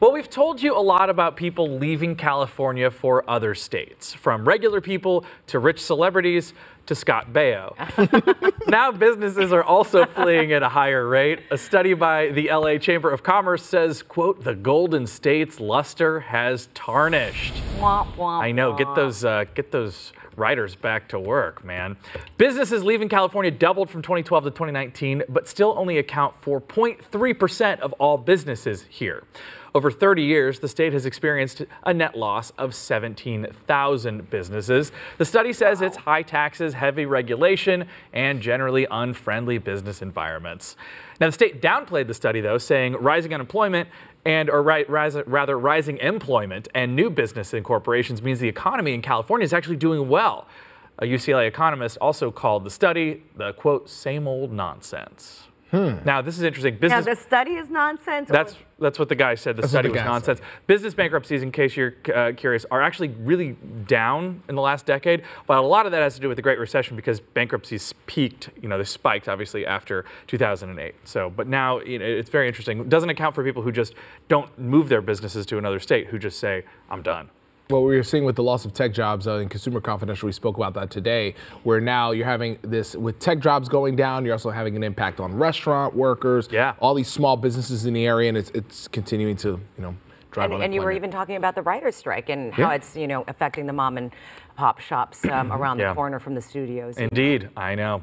Well, we've told you a lot about people leaving California for other states, from regular people to rich celebrities to Scott Baio. now businesses are also fleeing at a higher rate. A study by the LA Chamber of Commerce says, quote, the Golden State's luster has tarnished. Womp, womp, I know, get those uh, get those writers back to work, man. Businesses leaving California doubled from 2012 to 2019, but still only account for 0.3% of all businesses here. Over 30 years, the state has experienced a net loss of 17,000 businesses. The study says wow. it's high taxes, heavy regulation, and generally unfriendly business environments. Now, the state downplayed the study, though, saying rising unemployment and or ri rise, rather rising employment and new business incorporations means the economy in California is actually doing well. A UCLA economist also called the study the quote same old nonsense. Hmm. Now, this is interesting. Business, now, the study is nonsense? That's, that's what the guy said. The study the was nonsense. Said. Business bankruptcies, in case you're uh, curious, are actually really down in the last decade. But a lot of that has to do with the Great Recession because bankruptcies peaked, you know, they spiked, obviously, after 2008. So, but now you know, it's very interesting. It doesn't account for people who just don't move their businesses to another state, who just say, I'm done. What we are seeing with the loss of tech jobs uh, in Consumer Confidential, we spoke about that today, where now you're having this, with tech jobs going down, you're also having an impact on restaurant workers, yeah. all these small businesses in the area, and it's, it's continuing to, you know, drive and, and you were even talking about the writer's strike and how yeah. it's, you know, affecting the mom and pop shops um, around yeah. the corner from the studios. Indeed, I know.